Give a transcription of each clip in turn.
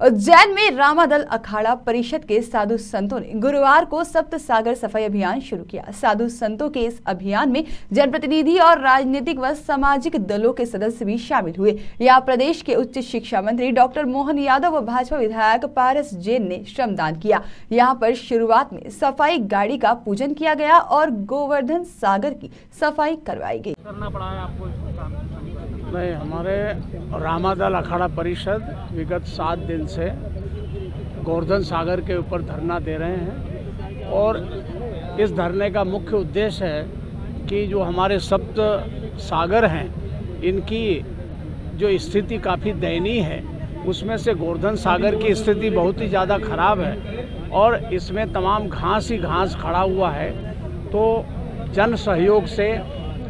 उज्जैन में रामादल अखाड़ा परिषद के साधु संतों ने गुरुवार को सप्त सागर सफ़ाई अभियान शुरू किया। साधु संतों के इस अभियान में जनप्रतिनिधि और राजनीतिक व सामाजिक दलों के सदस्य भी शामिल हुए। यहाँ प्रदेश के उच्च शिक्षा मंत्री डॉक्टर मोहन यादव व भाजपा विधायक पारस जैन ने श्रमदान किया। यहाँ पर शुरुआत में सफ़ाई गाड़ी का पूजन किया गया और गोवर्धन सागर की सफ़ाई करवाई गई करना पड़ा? नहीं हमारे रामादल अखाड़ा परिषद विगत सात दिन से गोवर्धन सागर के ऊपर धरना दे रहे हैं। और इस धरने का मुख्य उद्देश्य है कि जो हमारे सप्त सागर हैं, इनकी जो स्थिति काफ़ी दयनीय है। उसमें से गोवर्धन सागर की स्थिति बहुत ही ज़्यादा खराब है और इसमें तमाम घास ही घास खड़ा हुआ है। तो जन सहयोग से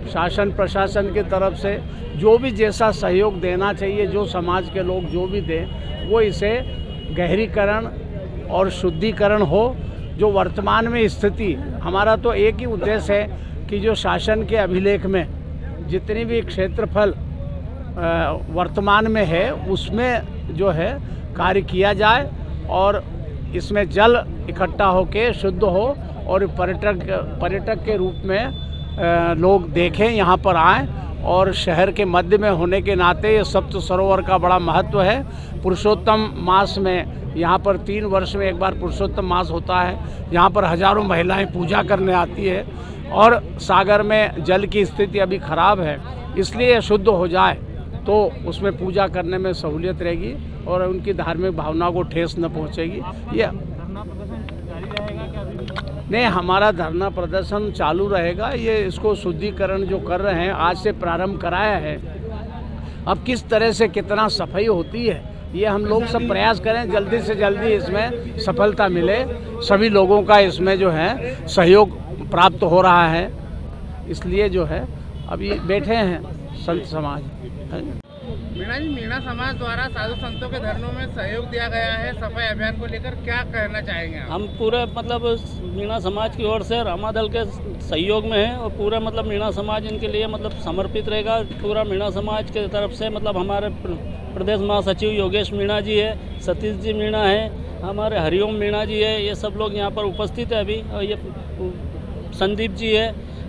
शासन प्रशासन की तरफ़ से जो भी जैसा सहयोग देना चाहिए, जो समाज के लोग जो भी दें, वो इसे गहरीकरण और शुद्धिकरण हो। जो वर्तमान में स्थिति, हमारा तो एक ही उद्देश्य है कि जो शासन के अभिलेख में जितनी भी क्षेत्रफल वर्तमान में है, उसमें जो है कार्य किया जाए और इसमें जल इकट्ठा होके शुद्ध हो और पर्यटक पर्यटक के रूप में लोग देखें, यहाँ पर आएँ और शहर के मध्य में होने के नाते ये सप्त सरोवर का बड़ा महत्व है। पुरुषोत्तम मास में, यहाँ पर तीन वर्ष में एक बार पुरुषोत्तम मास होता है। यहाँ पर हज़ारों महिलाएँ पूजा करने आती है और सागर में जल की स्थिति अभी खराब है, इसलिए शुद्ध हो जाए तो उसमें पूजा करने में सहूलियत रहेगी और उनकी धार्मिक भावना को ठेस न पहुँचेगी। ये नहीं, हमारा धरना प्रदर्शन चालू रहेगा। ये इसको शुद्धिकरण जो कर रहे हैं, आज से प्रारंभ कराया है। अब किस तरह से कितना सफ़ाई होती है, ये हम लोग सब प्रयास करें, जल्दी से जल्दी इसमें सफलता मिले। सभी लोगों का इसमें जो है, सहयोग प्राप्त हो रहा है। इसलिए जो है अभी बैठे हैं संत समाज। है। मीणा जी, मीणा समाज द्वारा साधु संतों के धर्मों में सहयोग दिया गया है, सफ़ाई अभियान को लेकर क्या कहना चाहेंगे आप? हम पूरे मतलब मीणा समाज की ओर से रामा दल के सहयोग में है और पूरा मतलब मीणा समाज इनके लिए मतलब समर्पित रहेगा। पूरा मीणा समाज के तरफ़ से मतलब हमारे प्रदेश महासचिव योगेश मीणा जी है, सतीश जी मीणा है, हमारे हरिओम मीणा जी है, ये सब लोग यहाँ पर उपस्थित है अभी, और ये संदीप जी है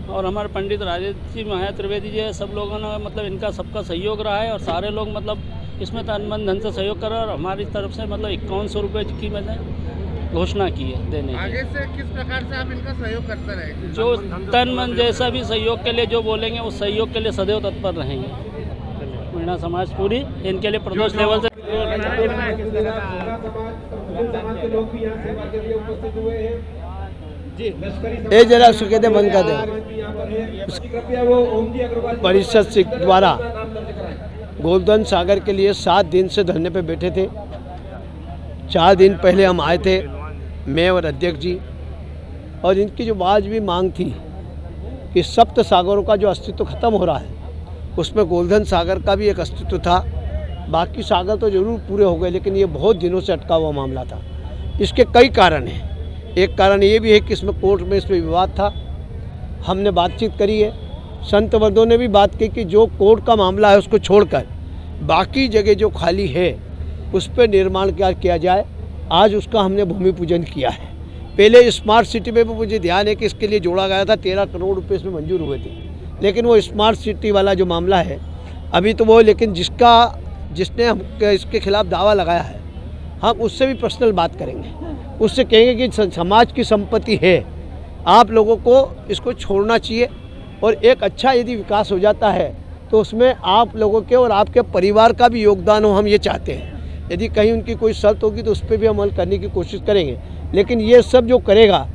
और हमारे पंडित राजेश जी महा त्रिवेदी जी है सब लोगों ने मतलब इनका सबका सहयोग रहा है और सारे लोग मतलब इसमें तन मन धन से सहयोग कर रहे हैं और हमारी तरफ़ से मतलब इक्यावन सौ रुपये की मैंने घोषणा की है देने आगे से किस प्रकार से आप इनका सहयोग करते रहेंगे जो तन मन जैसा भी सहयोग के लिए जो बोलेंगे उस सहयोग के लिए सदैव तत्पर रहेंगे मीणा समाज पूरी इनके लिए प्रदेश लेवल से ये जरा उसको कहते बंद कर दे। परिषद से द्वारा गोल्डन सागर के लिए सात दिन से धरने पे बैठे थे। चार दिन पहले हम आए थे मैं और अध्यक्ष जी। और इनकी जो आज भी मांग थी कि सप्त सागरों का जो अस्तित्व खत्म हो रहा है उसमें गोल्डन सागर का भी एक अस्तित्व था। बाकी सागर तो ज़रूर पूरे हो गए लेकिन ये बहुत दिनों से अटका हुआ मामला था। इसके कई कारण हैं। एक कारण ये भी है कि इसमें कोर्ट में इसमें विवाद था। हमने बातचीत करी है। संत वर्दों ने भी बात की कि जो कोर्ट का मामला है उसको छोड़कर बाकी जगह जो खाली है, उस पर निर्माण क्या किया जाए, आज उसका हमने भूमि पूजन किया है। पहले स्मार्ट सिटी में भी मुझे ध्यान है कि इसके लिए जोड़ा गया था, तेरह करोड़ रुपये इसमें मंजूर हुए थे। लेकिन वो स्मार्ट सिटी वाला जो मामला है, अभी तो वो लेकिन जिसका, जिसने हम, इसके खिलाफ दावा लगाया है, हम उससे भी पर्सनल बात करेंगे। उससे कहेंगे कि समाज की संपत्ति है। आप लोगों को इसको छोड़ना चाहिए और एक अच्छा यदि विकास हो जाता है तो उसमें आप लोगों के और आपके परिवार का भी योगदान हो, हम ये चाहते हैं। यदि कहीं उनकी कोई शर्त होगी तो उस पर भी अमल करने की कोशिश करेंगे। लेकिन ये सब जो करेगा,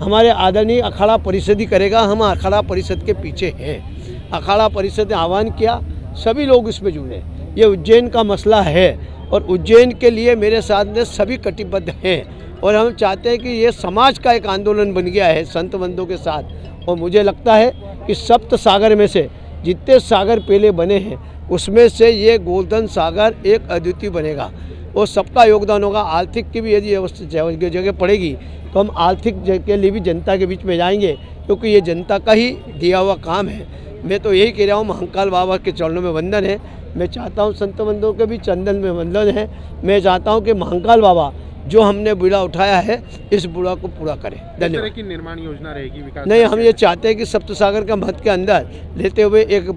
हमारे आदरणीय अखाड़ा परिषद ही करेगा। हम अखाड़ा परिषद के पीछे हैं। अखाड़ा परिषद ने आह्वान किया, सभी लोग इसमें जुड़े। ये उज्जैन का मसला है और उज्जैन के लिए मेरे साथ में सभी कटिबद्ध हैं। और हम चाहते हैं कि ये समाज का एक आंदोलन बन गया है संत बंधुओं के साथ। और मुझे लगता है कि सप्त सागर में से जितने सागर पहले बने हैं, उसमें से ये गोल्डन सागर एक अद्वितीय बनेगा। और सबका योगदान होगा। आर्थिक की भी यदि व्यवस्था जगह पड़ेगी तो हम आर्थिक के लिए भी जनता के बीच में जाएँगे, क्योंकि ये जनता का ही दिया हुआ काम है। मैं तो यही कह रहा हूँ, महाकाल बाबा के चरणों में वंदन है। मैं चाहता हूँ संत बंधुओं के भी चंदन में वंदन है। मैं चाहता हूँ कि महंकाल बाबा जो हमने बुरा उठाया है इस बुरा को पूरा करें। धन्यवाद। की निर्माण योजना रहेगी विकास नहीं हम ये चाहते हैं कि सप्त सागर का मत के अंदर लेते हुए एक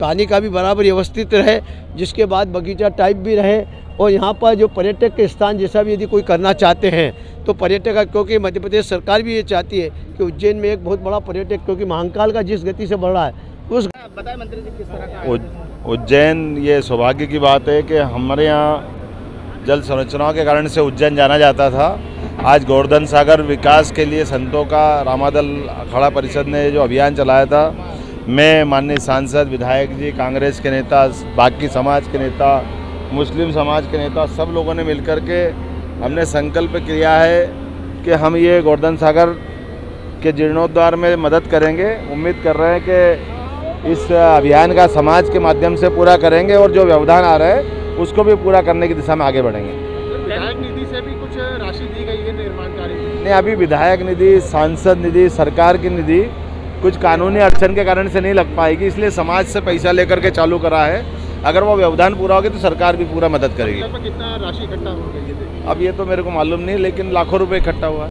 पानी का भी बराबर व्यवस्थित रहे जिसके बाद बगीचा टाइप भी रहे और यहाँ पर जो पर्यटक के स्थान जैसा भी यदि कोई करना चाहते हैं तो पर्यटक क्योंकि मध्य प्रदेश सरकार भी ये चाहती है कि उज्जैन में एक बहुत बड़ा पर्यटक क्योंकि महाकाल का जिस गति से बढ़ रहा है उस उज- उज्जैन ये सौभाग्य की बात है कि हमारे यहाँ जल संरचनाओं के कारण से उज्जैन जाना जाता था। आज गोवर्धन सागर विकास के लिए संतों का रामादल अखाड़ा परिषद ने जो अभियान चलाया था, मैं, माननीय सांसद, विधायक जी, कांग्रेस के नेता, बाकी समाज के नेता, मुस्लिम समाज के नेता, सब लोगों ने मिलकर के हमने संकल्प किया है कि हम ये गोवर्धन सागर के जीर्णोद्धार में मदद करेंगे। उम्मीद कर रहे हैं कि इस अभियान का समाज के माध्यम से पूरा करेंगे और जो व्यवधान आ रहा है उसको भी पूरा करने की दिशा में आगे बढ़ेंगे। विधायक निधि से भी कुछ राशि दी गई है निर्माण कार्य नहीं अभी विधायक निधि सांसद निधि सरकार की निधि कुछ कानूनी अड़चन के कारण से नहीं लग पाएगी इसलिए समाज से पैसा लेकर के चालू करा है। अगर वो व्यवधान पूरा होगा तो सरकार भी पूरा मदद करेगी। कितना राशि इकट्ठा हो गई अब ये तो मेरे को मालूम नहीं लेकिन लाखों रुपए इकट्ठा हुआ